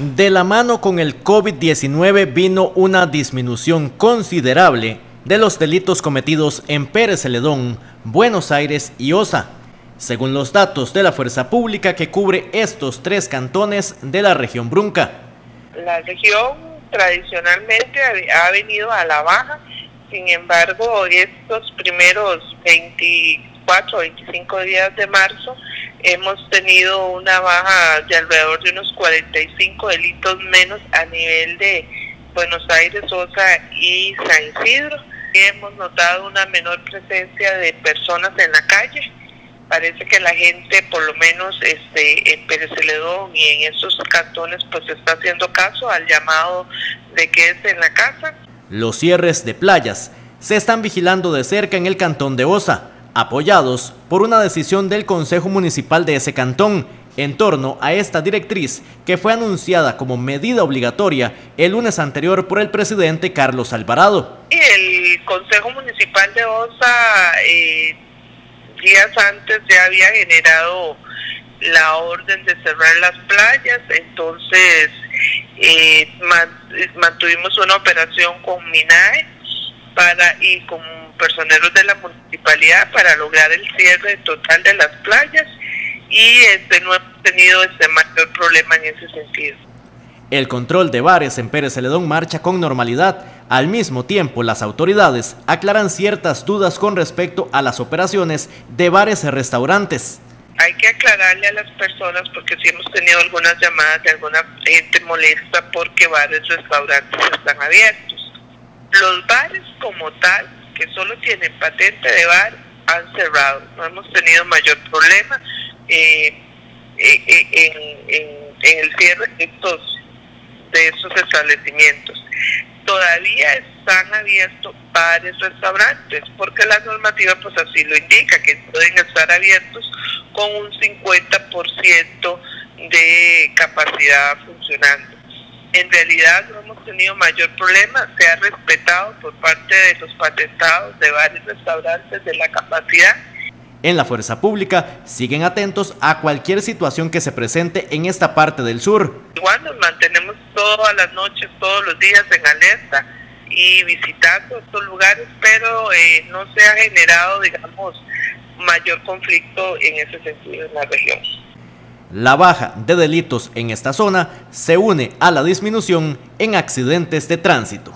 De la mano con el COVID-19 vino una disminución considerable de los delitos cometidos en Pérez Celedón, Buenos Aires y Osa, según los datos de la fuerza pública que cubre estos tres cantones de la región Brunca. La región tradicionalmente ha venido a la baja, sin embargo estos primeros 24 o 25 días de marzo hemos tenido una baja de alrededor de unos 45 delitos menos a nivel de Buenos Aires, Osa y San Isidro. Hemos notado una menor presencia de personas en la calle. Parece que la gente, por lo menos este, en Pérez Celedón y en estos cantones, pues está haciendo caso al llamado de que es en la casa. Los cierres de playas se están vigilando de cerca en el cantón de Osa apoyados por una decisión del Consejo Municipal de ese cantón en torno a esta directriz que fue anunciada como medida obligatoria el lunes anterior por el presidente Carlos Alvarado. El Consejo Municipal de Osa eh, días antes ya había generado la orden de cerrar las playas, entonces eh, mantuvimos una operación con MINAE para y con personeros de la municipalidad para lograr el cierre total de las playas y este, no hemos tenido este mayor problema en ese sentido. El control de bares en Pérez Celedón marcha con normalidad. Al mismo tiempo, las autoridades aclaran ciertas dudas con respecto a las operaciones de bares y restaurantes. Hay que aclararle a las personas porque si hemos tenido algunas llamadas de alguna gente molesta porque bares y restaurantes están abiertos. Los bares como tal que solo tienen patente de bar han cerrado. No hemos tenido mayor problema eh, eh, eh, en, el cierre de estos, establecimientos. Todavía están abiertos bares, restaurantes, porque la normativa pues así lo indica, que pueden estar abiertos con un 50% de capacidad funcionando en realidad no hemos tenido mayor problema, se ha respetado por parte de los patentados de varios restaurantes de la capacidad. En la fuerza pública siguen atentos a cualquier situación que se presente en esta parte del sur. Igual nos mantenemos todas las noches, todos los días en alerta y visitando estos lugares, pero eh, no se ha generado, digamos, mayor conflicto en ese sentido en la región. La baja de delitos en esta zona se une a la disminución en accidentes de tránsito.